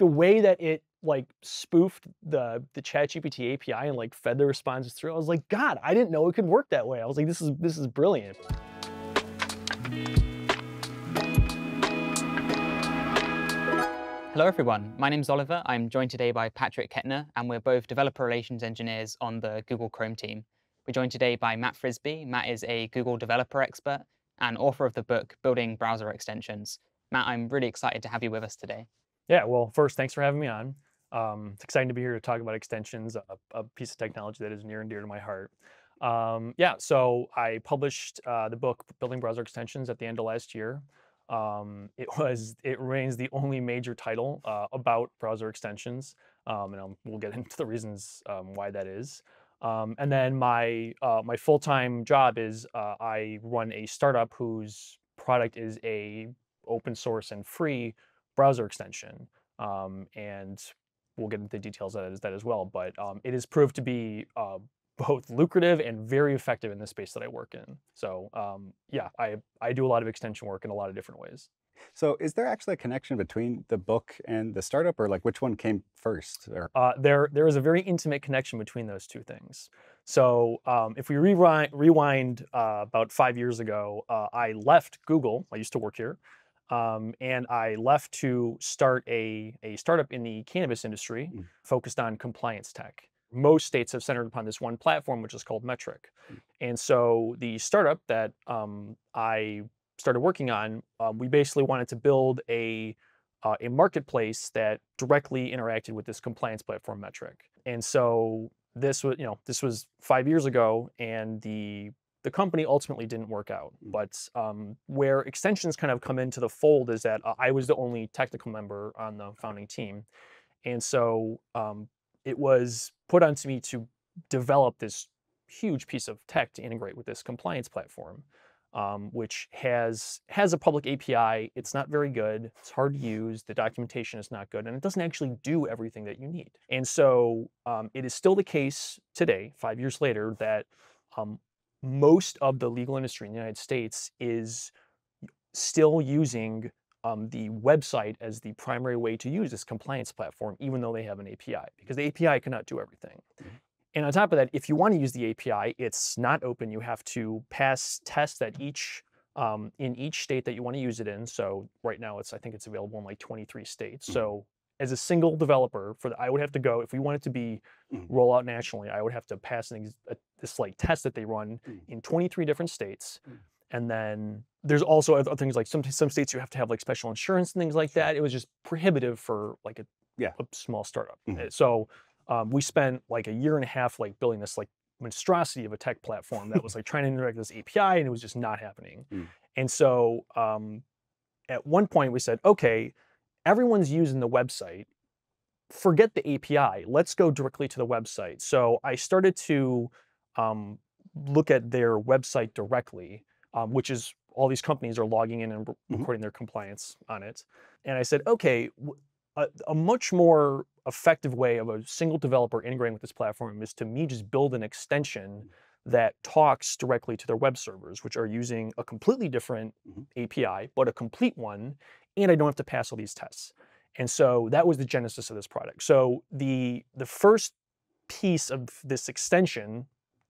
the way that it like spoofed the the ChatGPT API and like fed the responses through, I was like, God, I didn't know it could work that way. I was like, this is this is brilliant. Hello everyone, my name's Oliver. I'm joined today by Patrick Kettner, and we're both developer relations engineers on the Google Chrome team. We're joined today by Matt Frisbie. Matt is a Google developer expert and author of the book Building Browser Extensions. Matt, I'm really excited to have you with us today. Yeah, well, first, thanks for having me on. Um, it's exciting to be here to talk about extensions, a, a, piece of technology that is near and dear to my heart. Um, yeah, so I published uh, the book Building Browser Extensions at the end of last year. Um, it was it remains the only major title uh, about browser extensions, um, and I'll, we'll get into the reasons um, why that is. Um, and then my uh, my full time job is uh, I run a startup whose product is a open source and free browser extension, um, and we'll get into the details of that as well. But um, it has proved to be uh, both lucrative and very effective in the space that I work in. So um, yeah, I, I do a lot of extension work in a lot of different ways. So is there actually a connection between the book and the startup or like which one came first? Or... Uh, there, there is a very intimate connection between those two things. So um, if we rewind, rewind uh, about five years ago, uh, I left Google, I used to work here, um, and I left to start a, a startup in the cannabis industry mm. focused on compliance tech most states have centered upon this one platform, which is called Metrc. Hmm. And so the startup that um, I started working on, um, we basically wanted to build a uh, a marketplace that directly interacted with this compliance platform Metrc. And so this was, you know, this was five years ago, and the the company ultimately didn't work out. Hmm. But um, where extensions kind of come into the fold is that uh, I was the only technical member on the founding team, and so um, it was put onto me to develop this huge piece of tech to integrate with this compliance platform, um, which has has a public API. It's not very good. It's hard to use. The documentation is not good, and it doesn't actually do everything that you need. And so um, it is still the case today, five years later, that um, most of the legal industry in the United States is still using um, the website as the primary way to use this compliance platform, even though they have an API, because the API cannot do everything. Mm-hmm. And on top of that, if you want to use the API, it's not open. You have to pass tests at each um, in each state that you want to use it in. So right now, it's I think it's available in like 23 states. Mm-hmm. So as a single developer, for the, I would have to go if we wanted to be mm-hmm. roll out nationally. I would have to pass an, a, this like test that they run mm. in 23 different states. Mm. And then there's also other things like some some states you have to have like special insurance and things like that. It was just prohibitive for like a yeah a small startup. Mm-hmm. So um, we spent like a year and a half like building this like monstrosity of a tech platform that was like trying to interact with this API and it was just not happening. Mm. And so um, at one point we said, okay, everyone's using the website. Forget the API. Let's go directly to the website. So I started to um, look at their website directly um, which is all these companies are logging in and mm-hmm. recording mm-hmm. their compliance on it. And I said, okay, a, a, much more effective way of a single developer integrating with this platform is to me just build an extension mm. that talks directly to their web servers, which are using a completely different mm-hmm. API, but a complete one, and I don't have to pass all these tests. And so that was the genesis of this product. So the the first piece of this extension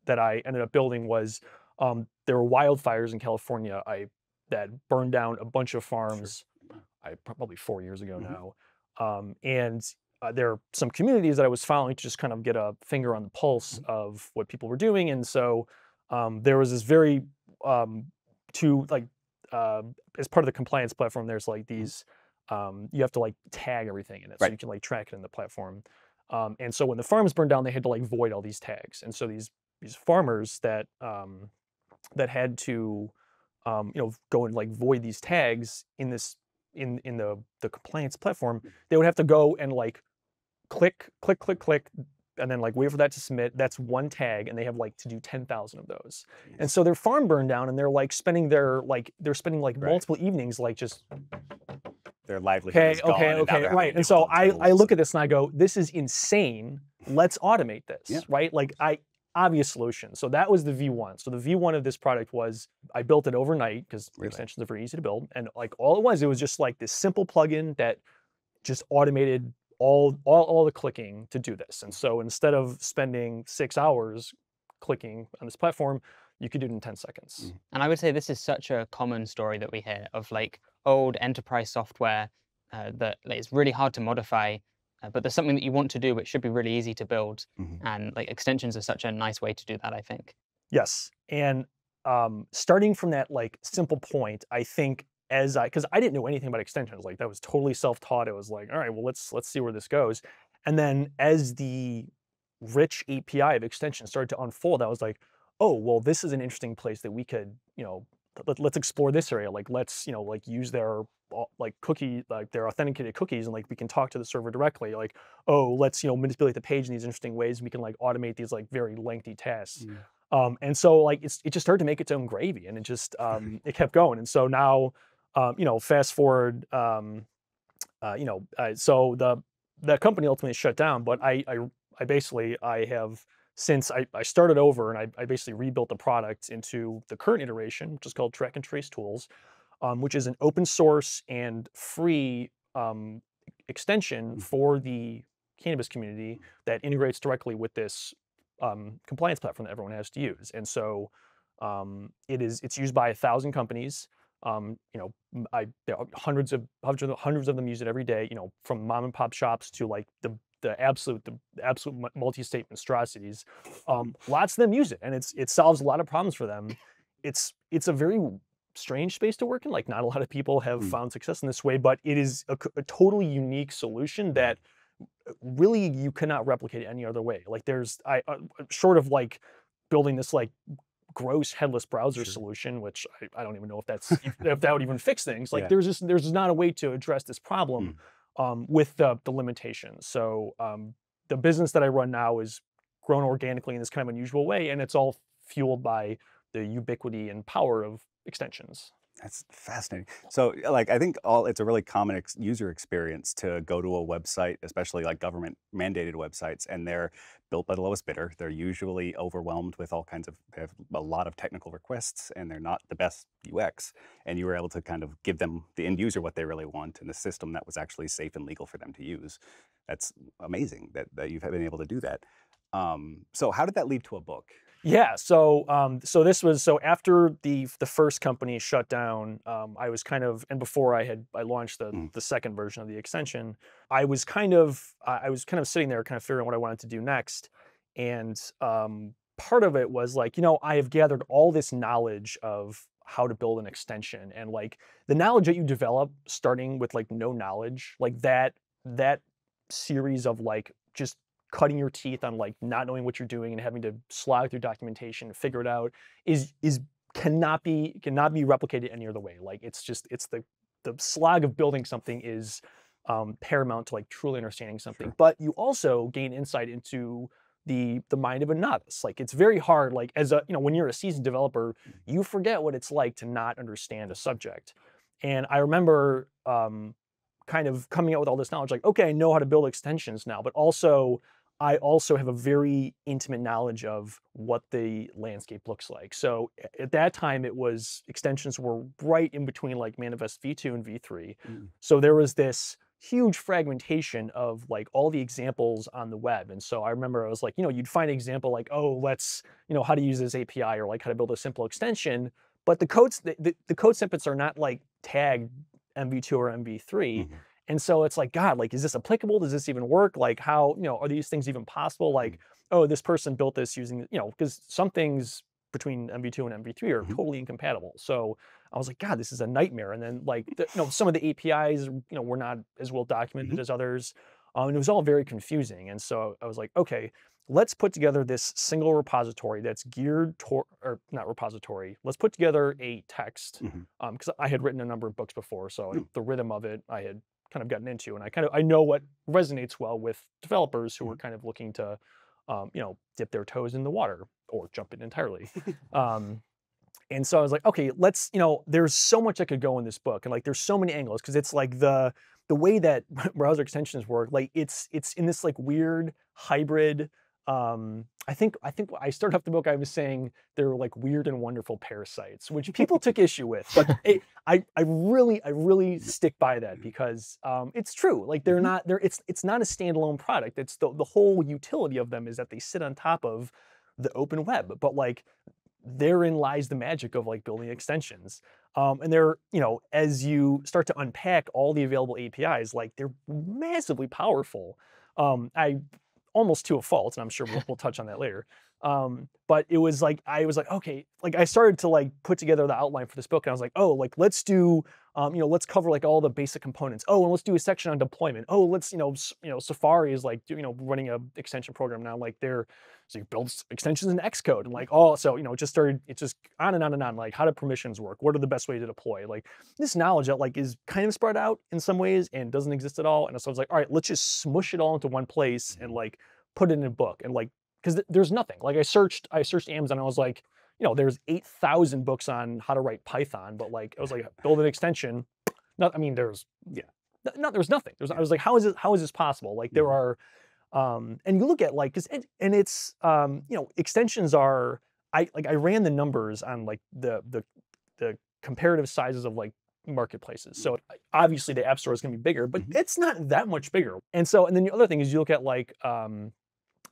that I ended up building was um, there were wildfires in California I, that burned down a bunch of farms. Sure. I probably four years ago mm-hmm. now, um, and uh, there are some communities that I was following to just kind of get a finger on the pulse mm-hmm. of what people were doing, and so um, there was this very um, to like uh, as part of the compliance platform. There's like mm-hmm. these um, you have to like tag everything in it, right. so you can like track it in the platform. Um, and so when the farms burned down, they had to like void all these tags, and so these these farmers that um, that had to um, you know go and like void these tags in this in in the the compliance platform mm. they would have to go and like click click click click and then like wait for that to submit that's one tag and they have like to do 10,000 of those and so their farm burned down and they're like spending their like they're spending like right. multiple evenings like just their livelihood okay okay okay right and so I, I look at this and i go this is insane let's automate this yeah. right like i obvious solution. So that was the V1. So the V1 of this product was I built it overnight because really? extensions are very easy to build. And like all it was, it was just like this simple plugin that just automated all, all all the clicking to do this. And so instead of spending six hours clicking on this platform, you could do it in 10 seconds. Mhm. And I would say this is such a common story that we hear of like old enterprise software uh, that like, is really hard to modify, uh, but there's something that you want to do which should be really easy to build. Mhm. And like extensions are such a nice way to do that, I think. Yes. And um, starting from that like simple point, I think as I because I didn't know anything about extensions, like that was totally self-taught. It was like, all right, well let's let's see where this goes. And then as the rich API of extensions started to unfold, I was like, oh well, this is an interesting place that we could, you know, let, let's explore this area. Like let's, you know, like use their like cookie, like their authenticated cookies, and like we can talk to the server directly. Like, oh, let's you know manipulate the page in these interesting ways. And We can like automate these like very lengthy tasks. Mm. Um, and so like it's, it just started to make its own gravy and it just um, it kept going. And so now, um, you know, fast forward, um, uh, you know, uh, so the the company ultimately shut down, but I I, I basically I have since I, I started over and I, I basically rebuilt the product into the current iteration, which is called Track and Trace Tools, um, which is an open source and free um, extension Mhm. for the cannabis community that integrates directly with this um, compliance platform that everyone has to use. And so um, it is it's used by a thousand companies. Um, you know, I there are hundreds of hundreds of them use it every day. You know, from mom and pop shops to like the the absolute the absolute multi-state monstrosities. Um, lots of them use it, and it's it solves a lot of problems for them. It's it's a very strange space to work in. Like, not a lot of people have Mm. found success in this way, but it is a, a totally unique solution that really you cannot replicate any other way. Like there's I uh, short of like building this like gross headless browser Sure. solution, which I, I don't even know if that's if, that would even fix things. Like Yeah. there's just there's just not a way to address this problem um, with the the limitations. So um, the business that I run now is grown organically in this kind of unusual way, and it's all fueled by the ubiquity and power of extensions. That's fascinating. So, like, I think all it's a really common ex- user experience to go to a website, especially like government mandated websites, and they're built by the lowest bidder. They're usually overwhelmed with all kinds of, they have a lot of technical requests, and they're not the best UX. And you were able to kind of give them the end user what they really want in a system that was actually safe and legal for them to use. That's amazing that, that you've been able to do that. Um, so, how did that lead to a book? Yeah. So, um, so this was so after the the first company shut down, um, I was kind of, and before I had I launched the Mm. the second version of the extension, I was kind of I I was kind of sitting there, kind of figuring what I wanted to do next, and um, part of it was like, you know, I have gathered all this knowledge of how to build an extension, and like the knowledge that you develop starting with like no knowledge, like that that series of like just cutting your teeth on like not knowing what you're doing and having to slog through documentation and figure it out is is cannot be cannot be replicated any other way. Like it's just it's the the slog of building something is um, paramount to like truly understanding something. Sure. But you also gain insight into the the mind of a novice. Like it's very hard. Like as a you know when you're a seasoned developer, you forget what it's like to not understand a subject. And I remember um, kind of coming out with all this knowledge. Like okay, I know how to build extensions now, but also I also have a very intimate knowledge of what the landscape looks like. So at that time, it was extensions were right in between like Manifest v2 and v3. Mm. So there was this huge fragmentation of like all the examples on the web. And so I remember I was like, you know, you'd find an example like, oh, let's, you know, how to use this API or like how to build a simple extension. But the codes, the, the, the code snippets are not like tagged MV2 or MV3. Mhm. And so it's like, God, like, is this applicable? Does this even work? Like, how, you know, are these things even possible? Like, oh, this person built this using, you know, because some things between MV2 and MV3 are Mhm. totally incompatible. So I was like, God, this is a nightmare. And then like, the, you know, some of the APIs, you know, were not as well documented Mhm. as others. Um, and it was all very confusing. And so I was like, okay, let's put together this single repository that's geared toward, or not repository. Let's put together a text because I had written a number of books before, so Mm. the rhythm of it I had kind of gotten into, and I kind of I know what resonates well with developers who are kind of looking to, um, you know, dip their toes in the water or jump in entirely. um, and so I was like, okay, let's, you know, there's so much that could go in this book, and like there's so many angles because it's like the the way that browser extensions work, like it's it's in this like weird hybrid um, I think I think I started off the book. I was saying they're like weird and wonderful parasites, which people took issue with. But it, I I really I really stick by that because um, it's true. Like they're Mhm. not they're it's it's not a standalone product. It's the the whole utility of them is that they sit on top of the open web. But like therein lies the magic of like building extensions. Um, and they're, you know, as you start to unpack all the available APIs, like they're massively powerful. Um, I almost to a fault, and I'm sure we'll, we'll touch on that later. Um, but it was like I was like, okay, like I started to like put together the outline for this book, and I was like, oh, like let's do, um, you know, let's cover like all the basic components. Oh, and let's do a section on deployment. Oh, let's, you know, you know, Safari is like, you know, running a extension program now. Like they're so you build extensions in Xcode and like oh, so you know, it just started. It just on and on and on. Like how do permissions work? What are the best way to deploy? Like this knowledge that like is kind of spread out in some ways and doesn't exist at all. And so I was like, all right, let's just smush it all into one place and mm-hmm. like put it in a book and like because there's nothing. Like I searched, I searched Amazon. I was like, you know, there's eight thousand books on how to write Python, but like I was like, build an extension. Not, I mean, there's Yeah. no, there's nothing. There's, I was like, how is it? How is this possible? Like there are, um, and you look at like, cause it, and it's, um, you know, extensions are. I like I ran the numbers on like the the the comparative sizes of like marketplaces. So obviously the app store is going to be bigger, but Mhm. it's not that much bigger. And so, and then the other thing is you look at like, um,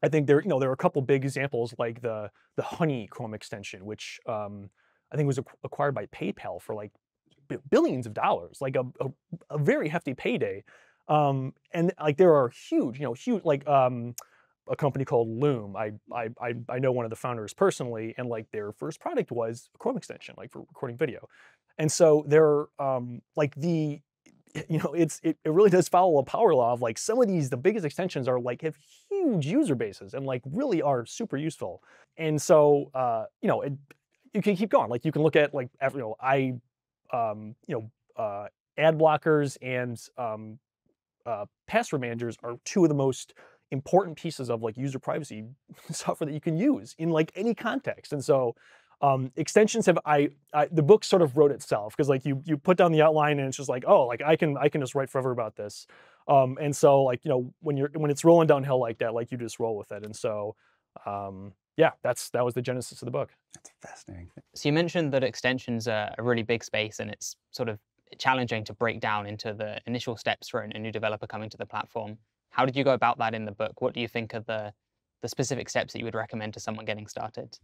I think there, you know, there are a couple big examples like the the Honey Chrome extension, which um, I think was ac- acquired by PayPal for like bi- billions of dollars, like a, a, a very hefty payday. Um, and like there are huge, you know, huge like um, a company called Loom. I, I I know one of the founders personally, and like their first product was a Chrome extension, like for recording video. And so they're um, like the you know it's it, it really does follow a power law of like some of these the biggest extensions are like have huge user bases and like really are super useful and so uh you know it, you can keep going like you can look at like you know i um you know uh ad blockers and um uh password managers are two of the most important pieces of like user privacy software that you can use in like any context. And so um, extensions have I, I the book sort of wrote itself because like you you put down the outline and it's just like oh like I can I can just write forever about this. Um, and so like you know when you're when it's rolling downhill like that like you just roll with it. And so um, yeah that's that was the genesis of the book. That's fascinating. So you mentioned that extensions are a really big space and it's sort of challenging to break down into the initial steps for a new developer coming to the platform. How did you go about that in the book? What do you think are the the specific steps that you would recommend to someone getting started?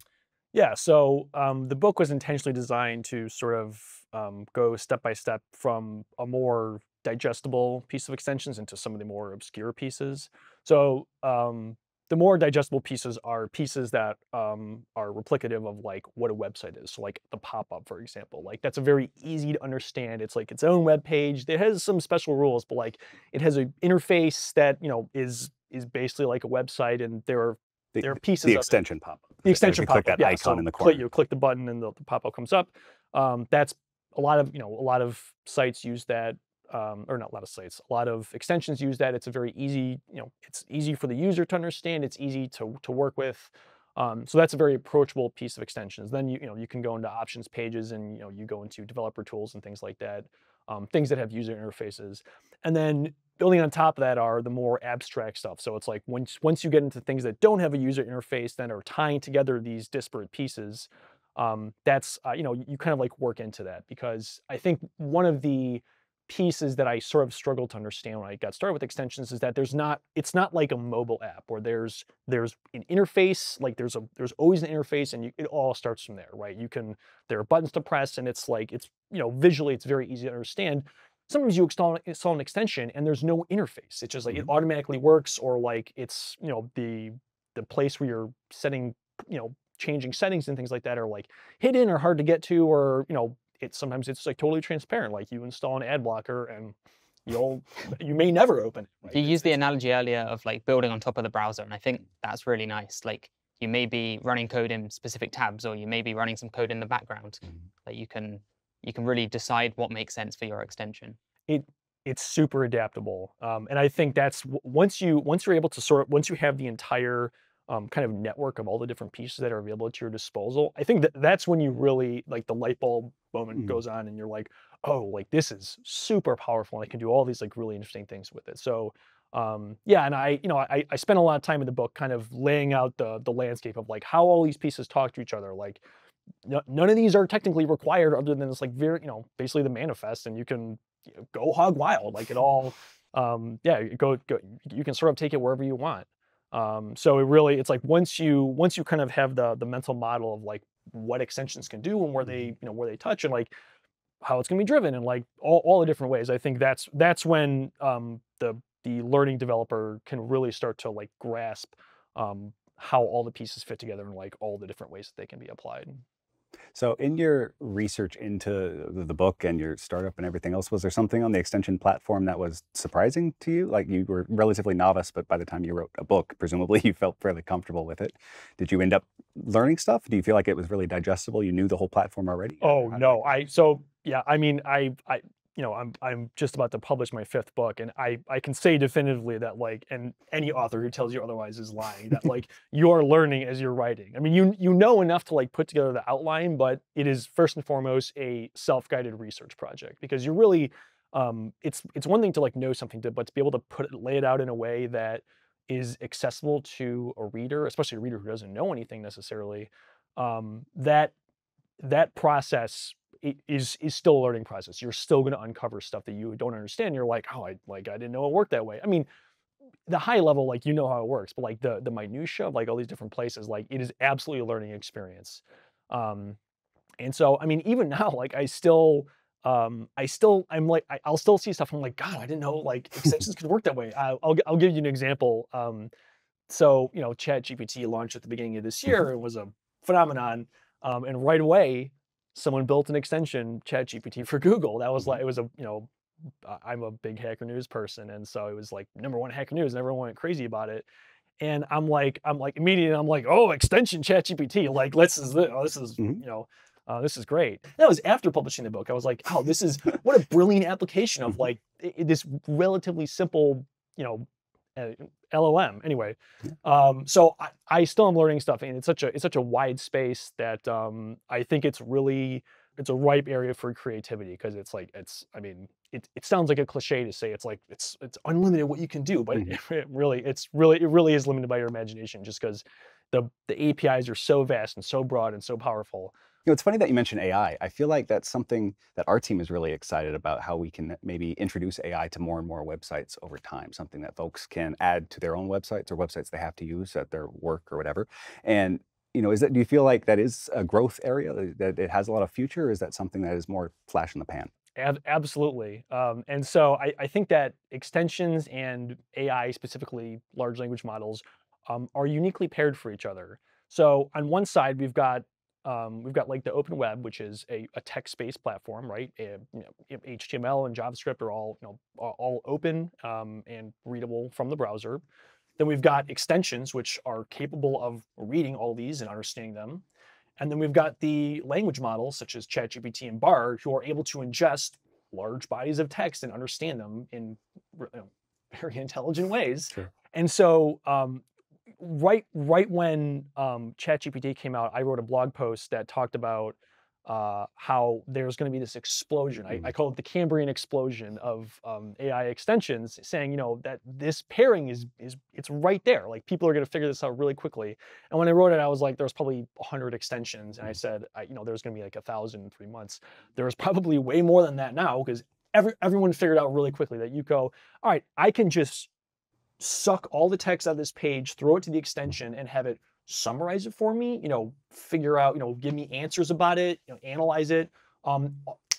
Yeah, so um, the book was intentionally designed to sort of um, go step by step from a more digestible piece of extensions into some of the more obscure pieces. So um, the more digestible pieces are pieces that um, are replicative of like what a website is. So like the pop-up, for example, like that's a very easy to understand. It's like its own web page. It has some special rules, but like it has an interface that you know is is basically like a website, and there are The, there are pieces the extension pop up. the extension pop-up, Click that yeah, icon so in the click- corner. you click the button and the, the pop-up comes up. Um, that's a lot of you know a lot of sites use that, um, or not a lot of sites. A lot of extensions use that. It's a very easy you know it's easy for the user to understand. It's easy to to work with. Um, so that's a very approachable piece of extensions. Then you you know you can go into options pages and you know you go into developer tools and things like that, um, things that have user interfaces, and then building on top of that are the more abstract stuff. So it's like once once you get into things that don't have a user interface, then are tying together these disparate pieces. Um, that's uh, you know you kind of like work into that because I think one of the pieces that I sort of struggled to understand when I got started with extensions is that there's not it's not like a mobile app where there's there's an interface like there's a there's always an interface and you, it all starts from there right? You can there are buttons to press and it's like it's you know visually it's very easy to understand. Sometimes you install, install an extension and there's no interface. It's just like it mm-hmm. automatically works or like it's you know the the place where you're setting you know changing settings and things like that are like hidden or hard to get to or you know it's sometimes it's like totally transparent like you install an ad blocker and you'll you may never open it right? You It's- used the analogy earlier of like building on top of the browser, and I think that's really nice. Like you may be running code in specific tabs, or you may be running some code in the background. Mhm. That you can you can really decide what makes sense for your extension. It it's super adaptable um, and i think that's once you once you're able to sort once you have the entire um, kind of network of all the different pieces that are available at your disposal i think that that's when you really like the light bulb moment Mhm. goes on and you're like oh like this is super powerful and i can do all these like really interesting things with it so um, yeah, and I, you know, I, I spent a lot of time in the book kind of laying out the the landscape of like how all these pieces talk to each other. Like, n- none of these are technically required other than it's like very, you know, basically the manifest, and you can you know, go hog wild. Like it all, um, yeah, go go. You can sort of take it wherever you want. Um, so it really, it's like once you once you kind of have the the mental model of like what extensions can do and where they, you know, where they touch and like how it's going to be driven and like all, all the different ways. I think that's that's when um, the the learning developer can really start to like grasp um, how all the pieces fit together and like all the different ways that they can be applied. So, in your research into the book and your startup and everything else, was there something on the extension platform that was surprising to you? Like you were relatively novice, but by the time you wrote a book, presumably you felt fairly comfortable with it. Did you end up learning stuff? Do you feel like it was really digestible? You knew the whole platform already? Oh no, I so yeah, I mean, I I you know, I'm I'm just about to publish my fifth book, and I I can say definitively that like, and any author who tells you otherwise is lying. That like you're learning as you're writing. I mean, you you know enough to like put together the outline, but it is first and foremost a self-guided research project because you're really, um, it's it's one thing to like know something, to, but to be able to put it lay it out in a way that is accessible to a reader, especially a reader who doesn't know anything necessarily. Um, that that process is is still a learning process. You're still going to uncover stuff that you don't understand. You're like, oh, I like I didn't know it worked that way. I mean, the high level, like you know how it works, but like the the minutia of like all these different places, like it is absolutely a learning experience. Um, and so, I mean, even now, like I still, um, I still, I'm like, I, will still see stuff. I'm like, God, I didn't know like extensions could work that way. I, will I'll give you an example. Um, so you know, ChatGPT launched at the beginning of this year. It was a phenomenon, um, and right away, someone built an extension, ChatGPT for Google. That was like Mm-hmm. it was a you know, I'm a big Hacker News person, and so it was like number one Hacker News, and everyone went crazy about it. And I'm like, I'm like immediately, I'm like, oh, extension ChatGPT, like this is the, oh, this is Mhm. you know, uh, this is great. That was after publishing the book. I was like, oh, this is what a brilliant application of Mhm. like this relatively simple, you know, uh, LLM. Anyway, um, so I, I still am learning stuff, and it's such a it's such a wide space that um, I think it's really it's a ripe area for creativity because it's like it's I mean it it sounds like a cliche to say it's like it's it's unlimited what you can do, but Mhm. it, really it's really it really is limited by your imagination just because the the APIs are so vast and so broad and so powerful. You know, it's funny that you mentioned AI. I feel like that's something that our team is really excited about how we can maybe introduce AI to more and more websites over time, something that folks can add to their own websites or websites they have to use at their work or whatever. And you know, is that do you feel like that is a growth area uh, that it has a lot of future, or is that something that is more flash in the pan? Ab- absolutely. Um, and so I, I think that extensions and AI, specifically large language models, um, are uniquely paired for each other. So on one side, we've got um, we've got like the open web, which is a, a text-based platform, right? Uh, you know, HTML and JavaScript are all you know all open um, and readable from the browser. Then we've got extensions, which are capable of reading all these and understanding them. And then we've got the language models, such as ChatGPT and Bard, who are able to ingest large bodies of text and understand them in you know, very intelligent ways. Sure. And so, um, right right when um, ChatGPT came out, I wrote a blog post that talked about uh, how there's going to be this explosion. I, I call it the Cambrian explosion of um, AI extensions, saying you know that this pairing is is it's right there. Like people are going to figure this out really quickly. And when I wrote it, I was like, there's probably 100 extensions, and I said, I, you know, there's going to be like a thousand in three months. There's probably way more than that now because every everyone figured out really quickly that you go, all right, I can just suck all the text out of this page, throw it to the extension, and have it summarize it for me. You know, figure out, you know, give me answers about it, you know, analyze it. Um,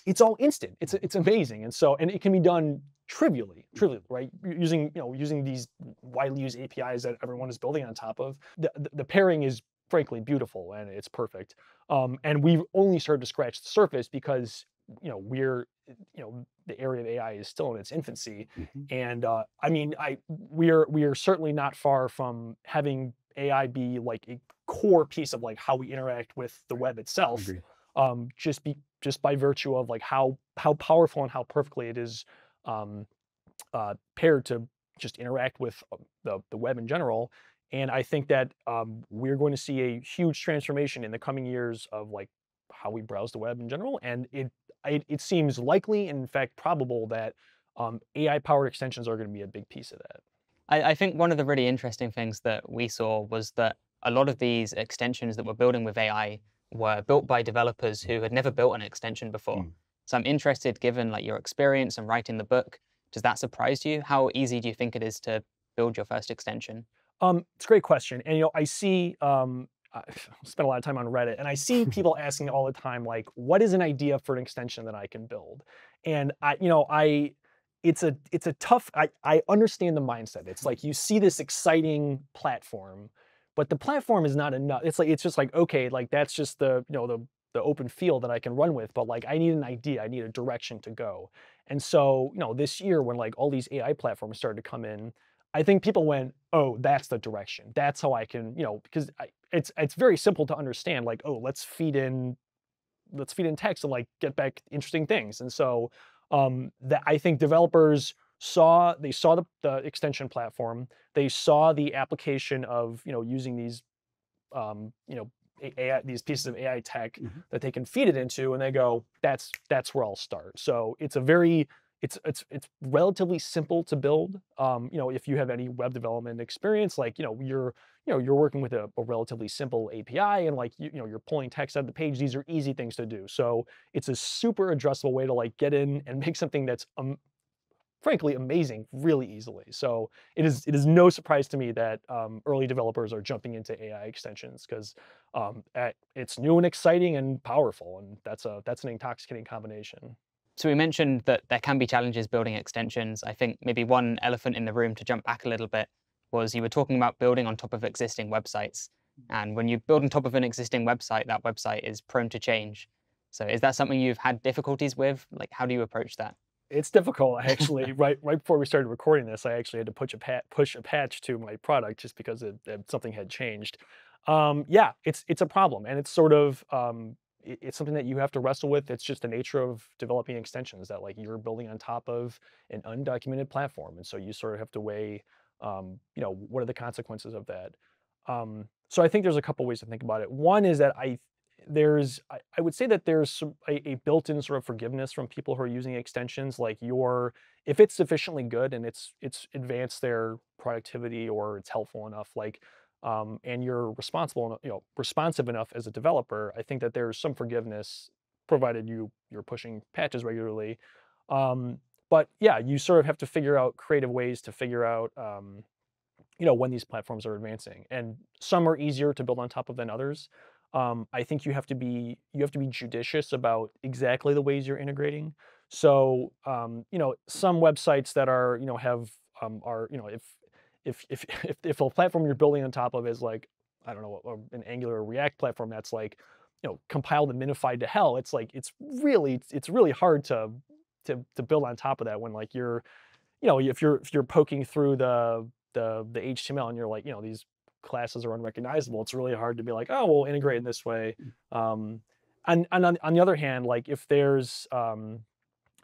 it's all instant. It's it's amazing, and so and it can be done trivially, trivially, right? Using you know using these widely used APIs that everyone is building on top of. The the, the pairing is frankly beautiful and it's perfect. Um, and we've only started to scratch the surface because you know we're you know the area of AI is still in its infancy, Mhm. and uh, I mean I we are we are certainly not far from having AI be like a core piece of like how we interact with the web itself um, just be just by virtue of like how how powerful and how perfectly it is um, uh, paired to just interact with uh, the the web in general. And I think that um, we're going to see a huge transformation in the coming years of like how we browse the web in general. And it it, it seems likely, and in fact probable, that um, AI powered extensions are going to be a big piece of that. I, I think one of the really interesting things that we saw was that a lot of these extensions that we're building with AI were built by developers who had never built an extension before. Mm. So I'm interested, given like your experience and writing the book, does that surprise you? How easy do you think it is to build your first extension? Um, it's a great question, and you know, I see. Um, I spend a lot of time on Reddit, and I see people asking all the time, like, "What is an idea for an extension that I can build?" And I, you know, I, it's a, it's a tough. I, I understand the mindset. It's like you see this exciting platform, but the platform is not enough. It's like it's just like okay, like that's just the, you know, the the open field that I can run with, but like I need an idea, I need a direction to go. And so, you know, this year when like all these AI platforms started to come in, I think people went, "Oh, that's the direction. That's how I can, you know, because I, it's it's very simple to understand. Like, oh, let's feed in, let's feed in text and like get back interesting things. And so, um, that I think developers saw they saw the, the extension platform, they saw the application of you know using these, um, you know, AI, these pieces of AI tech Mhm. that they can feed it into, and they go, that's that's where I'll start. So it's a very it's it's it's relatively simple to build. Um, you know, if you have any web development experience, like you know, you're you know you're working with a, a relatively simple API, and like you, you know you're pulling text out of the page. These are easy things to do. So it's a super addressable way to like get in and make something that's um, frankly amazing really easily. So it is it is no surprise to me that um, early developers are jumping into AI extensions because um, it's new and exciting and powerful, and that's a that's an intoxicating combination. So we mentioned that there can be challenges building extensions. I think maybe one elephant in the room to jump back a little bit was you were talking about building on top of existing websites. And when you build on top of an existing website, that website is prone to change. So is that something you've had difficulties with? Like how do you approach that? It's difficult. Actually right right before we started recording this, I actually had to push a pat, push a patch to my product just because it, it- something had changed. Um, yeah, it's it's a problem, and it's sort of um, it's something that you have to wrestle with. It's just the nature of developing extensions that like you're building on top of an undocumented platform, and so you sort of have to weigh, um, you know, what are the consequences of that. Um, so I think there's a couple ways to think about it. One is that I there's I, I would say that there's a, a built-in sort of forgiveness from people who are using extensions like your if it's sufficiently good and it's it's advanced their productivity or it's helpful enough like um, and you're responsible you know responsive enough as a developer i think that there's some forgiveness provided you you're pushing patches regularly. Um, but yeah you sort of have to figure out creative ways to figure out um, you know when these platforms are advancing and some are easier to build on top of than others. Um, i think you have to be you have to be judicious about exactly the ways you're integrating. So um, you know some websites that are you know have um, are you know if if if if if a platform you're building on top of is like i don't know an angular or react platform that's like you know compiled and minified to hell it's like it's really it's really hard to to to build on top of that when like you're you know if you're if you're poking through the the the html and you're like you know these classes are unrecognizable it's really hard to be like oh we'll integrate in this way. Um and, and on, on the other hand like if there's um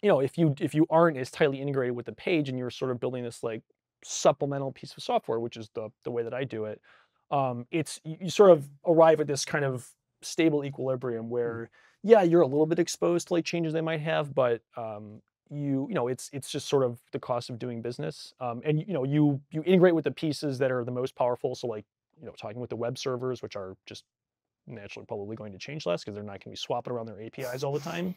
you know if you if you aren't as tightly integrated with the page and you're sort of building this like supplemental piece of software which is the the way that i do it um it's you, sort of arrive at this kind of stable equilibrium where yeah you're a little bit exposed to like changes they might have but um you you know it's it's just sort of the cost of doing business um and you know you you integrate with the pieces that are the most powerful so like you know talking with the web servers which are just naturally probably going to change less because they're not going to be swapping around their apis all the time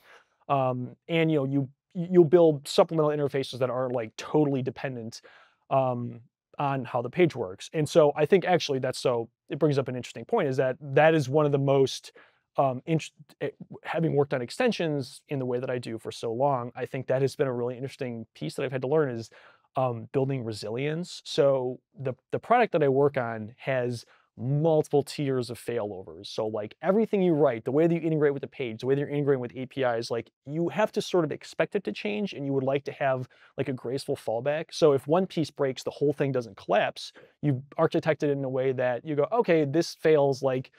um, and you know you you'll build supplemental interfaces that aren't like totally dependent um, on how the page works. And so i think actually that's so it brings up an interesting point is that that is one of the most um, eh, having worked on extensions in the way that i do for so long i think that has been a really interesting piece that i've had to learn is um, building resilience. So the the product that i work on has multiple tiers of failovers. So like everything you write, the way that you integrate with the page, the way that you're integrating with APIs, like you have to sort of expect it to change and you would like to have like a graceful fallback. So if one piece breaks, the whole thing doesn't collapse. You architect it in a way that you go, okay, this fails, like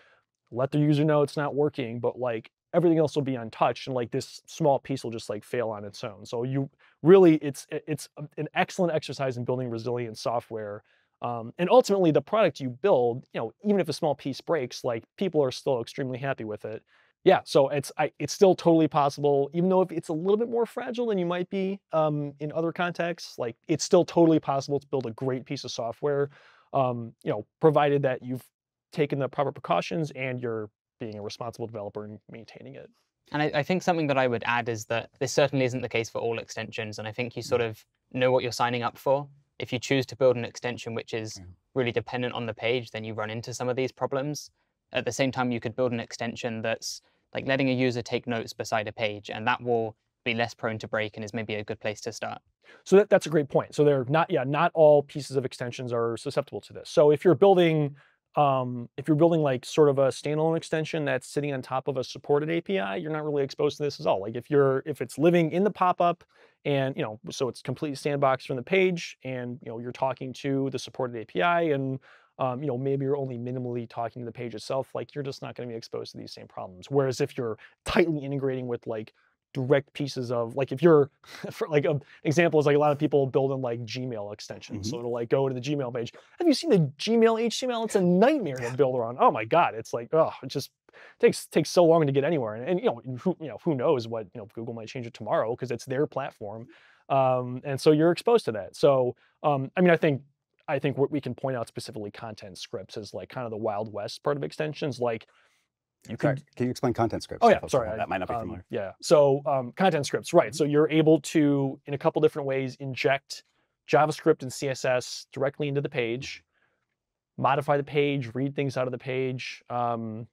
let the user know it's not working, but like everything else will be untouched and like this small piece will just like fail on its own. So you really it's it's um, an excellent exercise in building resilient software um, and ultimately, the product you build, you know, even if a small piece breaks, like people are still extremely happy with it. yeah, so it's I, it's still totally possible, even though if it's a little bit more fragile than you might be um, in other contexts. Like it's still totally possible to build a great piece of software, um, you know, provided that you've taken the proper precautions and you're being a responsible developer and maintaining it. And I, I, think something that I would add is that this certainly isn't the case for all extensions. And I think you sort of know what you're signing up for. If you choose to build an extension which is really dependent on the page, then you run into some of these problems. At the same time, you could build an extension that's like letting a user take notes beside a page, and that will be less prone to break and is maybe a good place to start. So that, that's a great point. So they're not, yeah, not all pieces of extensions are susceptible to this. So if you're building, um, if you're building like sort of a standalone extension that's sitting on top of a supported API, you're not really exposed to this at all. Like if you're, if it's living in the pop-up and, you know, so it's completely sandboxed from the page and, you know, you're talking to the supported API and um, you know, maybe you're only minimally talking to the page itself, like you're just not going to be exposed to these same problems. Whereas if you're tightly integrating with like direct pieces of like if you're for like an example is like a lot of people building like Gmail extensions. Mm-hmm. So it'll like go to the Gmail page. Have you seen the Gmail HTML? It's a nightmare to build around. Oh my God. It's like, oh, it just takes takes so long to get anywhere. And, and you know, who you know, who knows what, you know, Google might change it tomorrow because it's their platform. Um, and so you're exposed to that. So um, I mean, I think I think what we can point out specifically content scripts is like kind of the Wild West part of extensions. Like you can, can you explain content scripts? Oh yeah, sorry, that might not be um, familiar. Yeah, so um, content scripts, right? So you're able to, in a couple different ways, inject JavaScript and CSS directly into the page, modify the page, read things out of the page, um,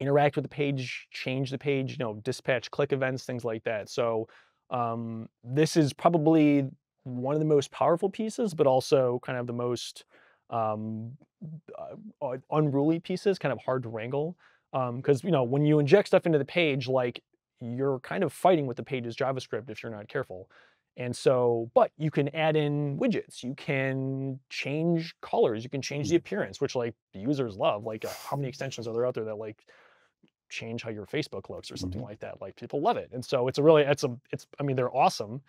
interact with the page, change the page, you know, dispatch click events, things like that. So um, this is probably one of the most powerful pieces, but also kind of the most um, uh, unruly pieces, kind of hard to wrangle. Because, um, you know, when you inject stuff into the page, like you're kind of fighting with the page's JavaScript if you're not careful. And so, but you can add in widgets, you can change colors, you can change the mm. appearance, which like users love. Like, uh, how many extensions are there out there that like change how your Facebook looks or something mm-hmm. like that? Like, people love it. And so, it's a really, it's a, it's, I mean, they're awesome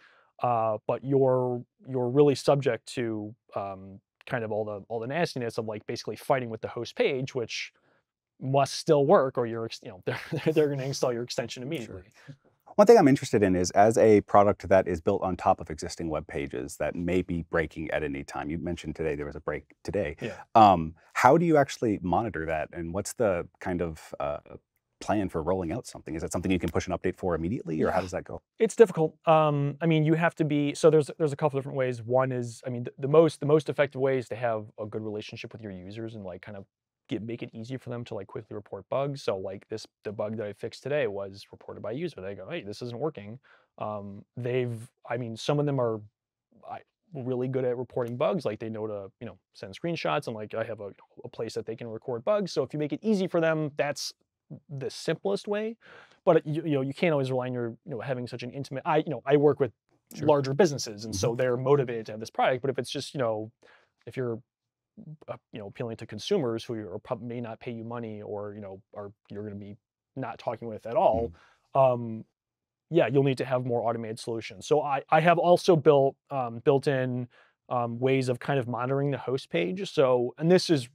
uh, but you're you're really subject to um, kind of all the all the nastiness of like basically fighting with the host page, which must still work, or you're you know they're they're going to install your extension immediately. Sure. One thing I'm interested in is as a product that is built on top of existing web pages that may be breaking at any time. You mentioned today there was a break today. Yeah. Um, how do you actually monitor that, and what's the kind of uh, plan for rolling out something? Is that something you can push an update for immediately, or how does that go? It's difficult. Um, I mean, you have to be so there's there's a couple different ways. One is, I mean, the, the, most the most effective way is to have a good relationship with your users and like kind of get make it easy for them to like quickly report bugs. So like this the bug that I fixed today was reported by a user. They go, hey, this isn't working. Um, they've, I mean, some of them are. I, really good at reporting bugs like they know to you know send screenshots and like i have a, a place that they can record bugs so if you make it easy for them that's the simplest way, but you, you know you can't always rely on your you know having such an intimate. I you know I work with sure. larger businesses, and mm-hmm. so they're motivated to have this product. But if it's just you know if you're uh, you know appealing to consumers who are may not pay you money or you know are you're going to be not talking with at all. Mm-hmm. Um, yeah, you'll need to have more automated solutions. So I, I have also built um, built in um, ways of kind of monitoring the host page. So, and this is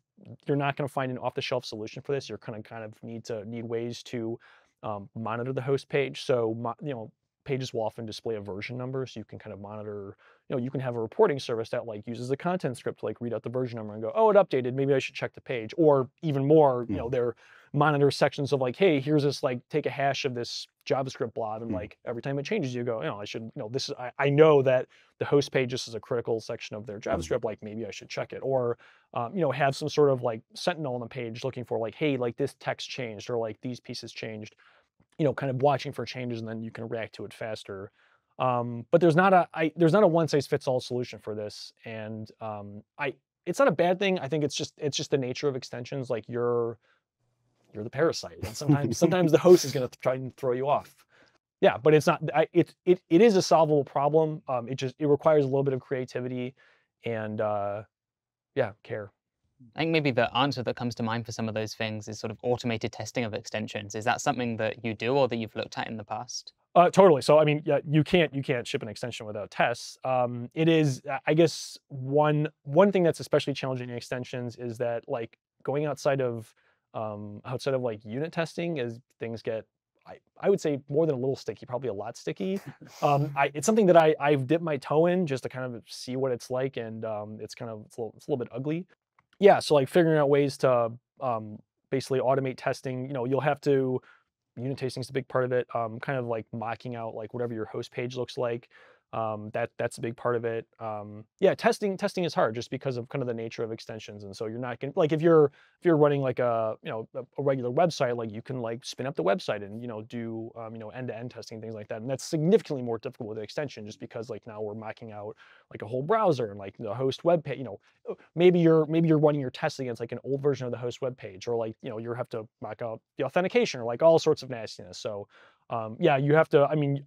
you're not going to find an off-the-shelf solution for this. You're going to kind of need to need ways to um, monitor the host page. So you know, pages will often display a version number, so you can kind of monitor. You know, you can have a reporting service that like uses a content script to like read out the version number and go, oh, it updated. Maybe I should check the page. Or even more, you know, mm. there monitor sections of like, hey, here's this like take a hash of this JavaScript blob, and mm. like every time it changes, you go, you know, I should, you know, this is I, I know that the host page this is a critical section of their mm. JavaScript. Like maybe I should check it, or um, you know, have some sort of like sentinel on the page looking for like, hey, like this text changed, or like these pieces changed you know, kind of watching for changes and then you can react to it faster. Um, but there's not a I, there's not a one size fits all solution for this, and um, I it's not a bad thing. I think it's just it's just the nature of extensions. Like you're you're the parasite, and sometimes sometimes the host is going to try and throw you off. Yeah, but it's not. I, it it it is a solvable problem. Um, it just it requires a little bit of creativity, and uh, yeah, care. I think maybe the answer that comes to mind for some of those things is sort of automated testing of extensions. Is that something that you do or that you've looked at in the past? Uh, totally. So I mean, yeah, you can't you can't ship an extension without tests. Um, it is, I guess, one one thing that's especially challenging in extensions is that like going outside of um, outside of like unit testing as things get I, I would say more than a little sticky, probably a lot sticky. Um, I, it's something that I, I've dipped my toe in just to kind of see what it's like, and um, it's kind of it's a, little, it's a, little, bit ugly. Yeah, so like figuring out ways to um, basically automate testing. You know, you'll have to unit testing is a big part of it. Um, kind of like mocking out like whatever your host page looks like. Um, that that's a big part of it. Um, yeah, testing testing is hard just because of kind of the nature of extensions, and so you're not gonna like if you're if you're running like a you know a, regular website, like you can like spin up the website and you know do um, you know end to end testing things like that, and that's significantly more difficult with the extension just because like now we're mocking out like a whole browser and like the host web page. You know, uh, maybe you're maybe you're running your test against like an old version of the host web page, or like you know you have to mock out the authentication or like all sorts of nastiness. So um, yeah, you have to. I mean,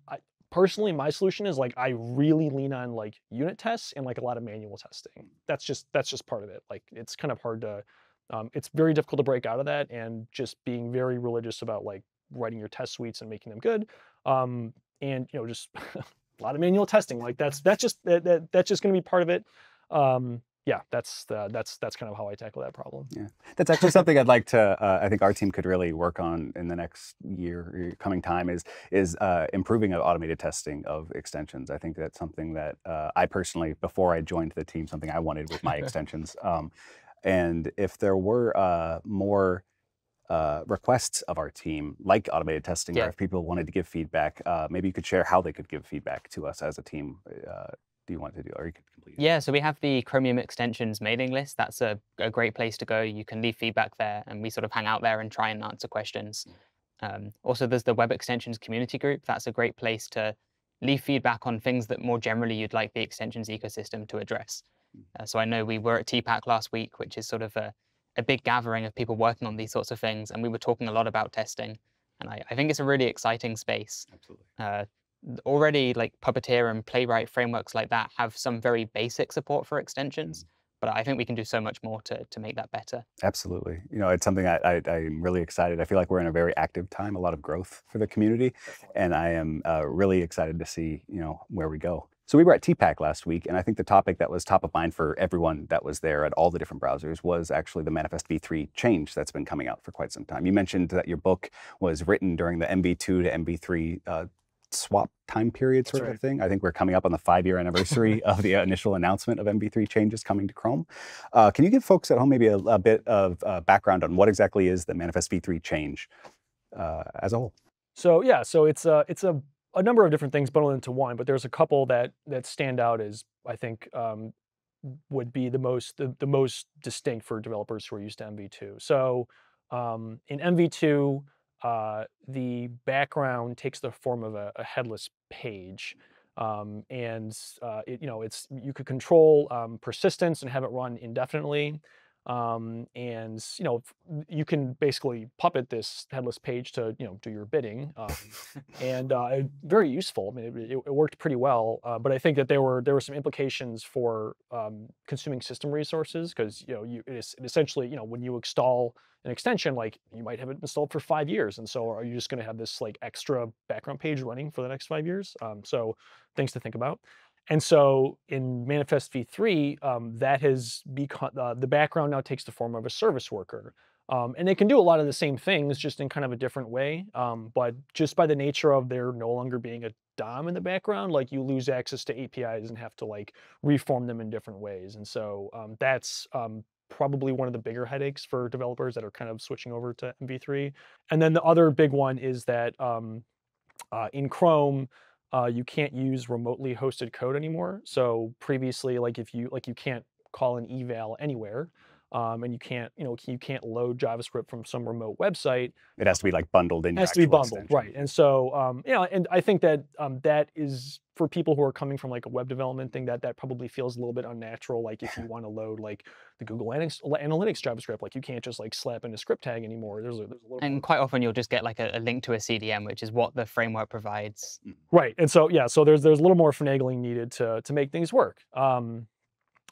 personally my solution is like i really lean on like unit tests and like a lot of manual testing. That's just that's just part of it. Like it's kind of hard to um, it's very difficult to break out of that and just being very religious about like writing your test suites and making them good um, and you know just a lot of manual testing. Like that's that's just that, that that's just going to be part of it. Um, yeah, that's the, that's that's kind of how I tackle that problem. Yeah, that's actually something I'd like to. Uh, I think our team could really work on in the next year, coming time is is uh, improving automated testing of extensions. I think that's something that uh, I personally, before I joined the team, something I wanted with my extensions. Um, and if there were uh, more uh, requests of our team, like automated testing, yeah. or if people wanted to give feedback, uh, maybe you could share how they could give feedback to us as a team. Uh, do you want to do, or you could complete? Yeah, so we have the Chromium extensions mailing list. That's a, a great place to go. You can leave feedback there, and we sort of hang out there and try and answer questions. Mm. Um, also, there's the Web Extensions community group. That's a great place to leave feedback on things that more generally you'd like the extensions ecosystem to address. Mm. Uh, so I know we were at TPAC last week, which is sort of a, a big gathering of people working on these sorts of things, and we were talking a lot about testing. And I, I think it's a really exciting space. Absolutely. Uh, already like Puppeteer and Playwright frameworks like that have some very basic support for extensions. Mm. But I think we can do so much more to, to make that better. Absolutely. You know, it's something I, I, I'm really excited. I feel like we're in a very active time, a lot of growth for the community. And I am uh, really excited to see, you know, where we go. So we were at TPAC last week, and I think the topic that was top of mind for everyone that was there at all the different browsers was actually the Manifest v3 change that's been coming out for quite some time. You mentioned that your book was written during the MV2 to MV3 uh, swap time period sort of thing. I think we're coming up on the five year anniversary of the initial announcement of MV3 changes coming to Chrome. Uh, can you give folks at home maybe a, a bit of uh, background on what exactly is the Manifest v3 change uh, as a whole? So yeah, so it's a it's a, a number of different things bundled into one, but there's a couple that that stand out as I think um, would be the most the, the most distinct for developers who are used to MV2. So um, in MV2 uh, the background takes the form of a, a headless page. Um, and uh, it, you know, it's you could control um, persistence and have it run indefinitely. Um, and you know, you can basically puppet this headless page to you know do your bidding, um, and uh, very useful. I mean, it, it worked pretty well. Uh, but I think that there were there were some implications for um, consuming system resources because you know you it, is, it essentially you know when you install an extension, like you might have it installed for five years, and so are you just going to have this like extra background page running for the next five years? Um, so things to think about. And so in Manifest v3, um, that has become, uh, the background now takes the form of a service worker. Um, and they can do a lot of the same things, just in kind of a different way. Um, but just by the nature of there no longer being a DOM in the background, like you lose access to APIs and have to like reform them in different ways. And so um, that's um, probably one of the bigger headaches for developers that are kind of switching over to MV3. And then the other big one is that um, uh, in Chrome, uh, you can't use remotely hosted code anymore. So previously, like if you like you can't call an eval anywhere, um, and you can't you know you can't load JavaScript from some remote website. It has to be like bundled in. It has to be bundled, extension. right? And so um, you know, and I think that um, that is for people who are coming from like a web development thing that that probably feels a little bit unnatural. Like if you want to load like the Google Analytics, Analytics JavaScript, like you can't just like slap in a script tag anymore. There's a, there's a little and quite often you'll just get like a, a, link to a CDN, which is what the framework provides. Mm. Right, and so yeah, so there's there's a little more finagling needed to to make things work. Um,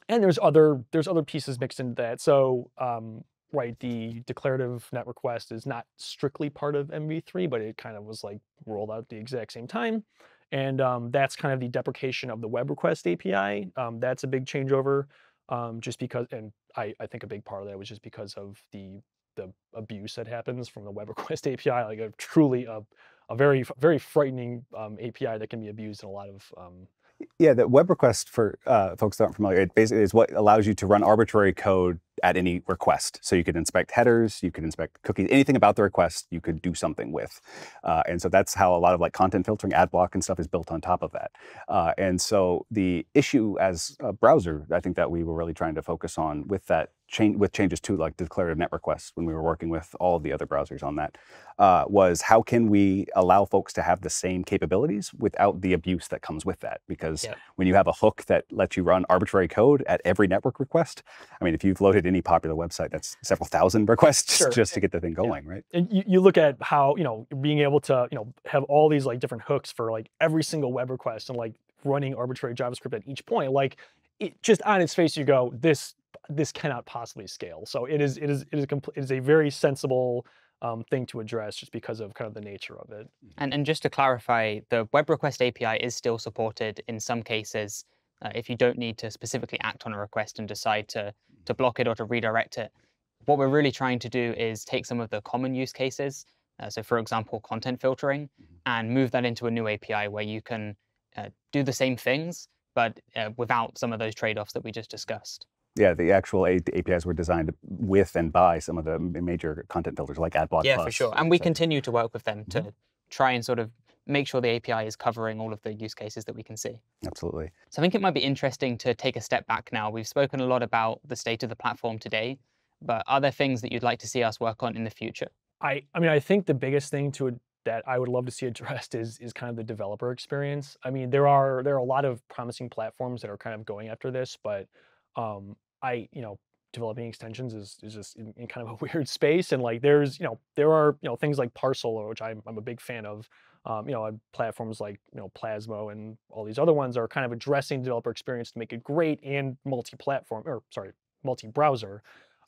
and there's other there's other pieces mixed into that. So um, right, the declarative net request is not strictly part of MV3, but it kind of was like rolled out at the exact same time. And um, that's kind of the deprecation of the web request API. Um, that's a big changeover, um, just because, and I, I think a big part of that was just because of the the abuse that happens from the web request API, like a truly a, a very very frightening um, API that can be abused in a lot of um, yeah, the web request for uh, folks that aren't familiar, it basically is what allows you to run arbitrary code at any request. So you could inspect headers, you could inspect cookies, anything about the request you could do something with. Uh, and so that's how a lot of like content filtering, ad block and stuff is built on top of that. Uh, and so the issue as a browser, I think that we were really trying to focus on with that change with changes to like declarative net requests when we were working with all of the other browsers on that uh, was how can we allow folks to have the same capabilities without the abuse that comes with that because yeah. when you have a hook that lets you run arbitrary code at every network request i mean if you've loaded any popular website that's several thousand requests sure. just to get the thing going yeah. right and you, you look at how you know being able to you know have all these like different hooks for like every single web request and like running arbitrary javascript at each point like it, just on its face you go this this cannot possibly scale. So it is it is it is a it is a very sensible um, thing to address just because of kind of the nature of it. And and just to clarify, the web request API is still supported in some cases uh, if you don't need to specifically act on a request and decide to to block it or to redirect it. What we're really trying to do is take some of the common use cases, uh, so for example, content filtering, mm-hmm. and move that into a new API where you can uh, do the same things, but uh, without some of those trade-offs that we just discussed. Yeah, the actual APIs were designed with and by some of the major content filters like AdBlock Yeah, Plus, for sure. And we continue to work with them to mm-hmm. try and sort of make sure the API is covering all of the use cases that we can see. Absolutely. So I think it might be interesting to take a step back now. We've spoken a lot about the state of the platform today, but are there things that you'd like to see us work on in the future? I, I mean, I think the biggest thing to that I would love to see addressed is is kind of the developer experience. I mean, there are there are a lot of promising platforms that are kind of going after this, but um, I, you know, developing extensions is, is just in, in, kind of a weird space. And like, there's, you know, there are, you know, things like Parcel, which I'm, I'm a big fan of, um, you know, platforms like, you know, Plasmo and all these other ones are kind of addressing developer experience to make it great and multi-platform, or sorry, multi-browser.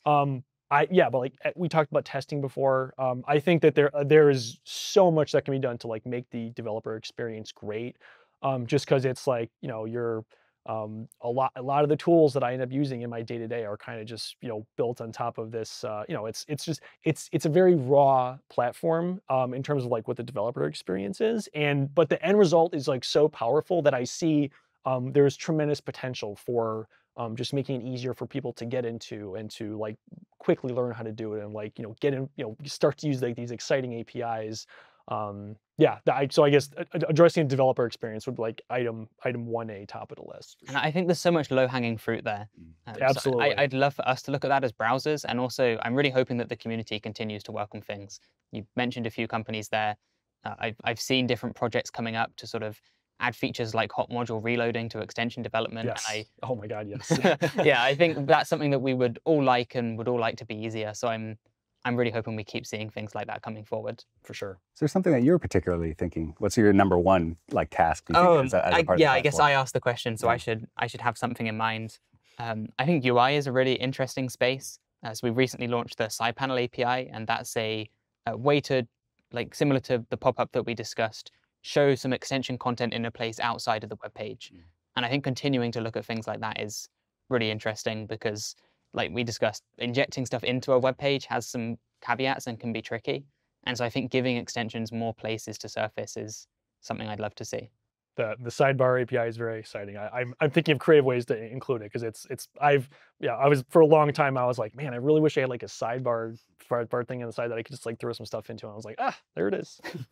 Um, I yeah, but like eh, we talked about testing before. Um, I think that there there is so much that can be done to like make the developer experience great. Um, just because it's like you know you're um, a lot a lot of the tools that I end up using in my day to day are kind of just you know built on top of this. Uh, you know, it's it's just it's it's a very raw platform um, in terms of like what the developer experience is, and but the end result is like so powerful that I see um, there's tremendous potential for um, just making it easier for people to get into and to like quickly learn how to do it and like you know get in you know start to use like these exciting APIs um, yeah, I, so I guess addressing developer experience would be like item item one A top of the list. And I think there's so much low hanging fruit there. Mm. Um, Absolutely, so I, would love for us to look at that as browsers, and also I'm really hoping that the community continues to work on things. You mentioned a few companies there. Uh, I've I've seen different projects coming up to sort of add features like hot module reloading to extension development. Yes. I, oh my God, yes. yeah, I think that's something that we would all like and would all like to be easier. So I'm I'm really hoping we keep seeing things like that coming forward. For sure. Is there something that you're particularly thinking? What's your number one like task? oh, as a, as I, yeah, I guess I asked the question, so yeah. I should I should have something in mind. Um, I think UI is a really interesting space. Uh, so we recently launched the side panel API, and that's a, a way to, like similar to the pop-up that we discussed, show some extension content in a place outside of the web page. Mm. And I think continuing to look at things like that is really interesting because like we discussed, injecting stuff into a web page has some caveats and can be tricky. And so I think giving extensions more places to surface is something I'd love to see. The, the sidebar API is very exciting. I, am I'm, I'm thinking of creative ways to include it because it's it's I've yeah I was for a long time I was like man I really wish I had like a sidebar sidebar thing on the side that I could just like throw some stuff into and I was like ah there it is.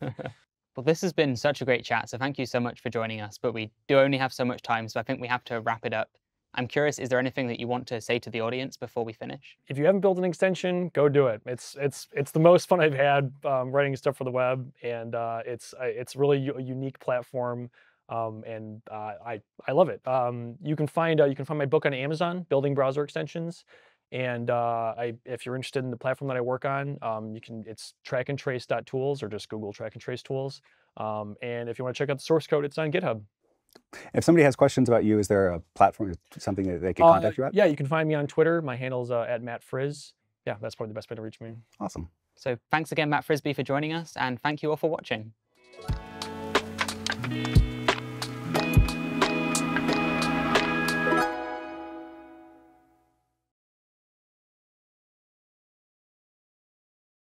well, this has been such a great chat. So thank you so much for joining us. But we do only have so much time, so I think we have to wrap it up. I'm curious, is there anything that you want to say to the audience before we finish? If you haven't built an extension, go do it. It's it's it's the most fun I've had um, writing stuff for the web, and uh, it's it's really a unique platform, um, and uh, I I love it. Um, you can find uh, you can find my book on Amazon, Building Browser Extensions, and uh, I if you're interested in the platform that I work on, um, you can it's trackandtrace.tools or just Google track and trace tools. Um, and if you want to check out the source code, it's on GitHub. If somebody has questions about you, is there a platform, something that they can uh, contact you at? Yeah, you can find me on Twitter. My handle's uh, at Matt Friz. Yeah, that's probably the best way to reach me. Awesome. So thanks again, Matt Frisbie, for joining us, and thank you all for watching.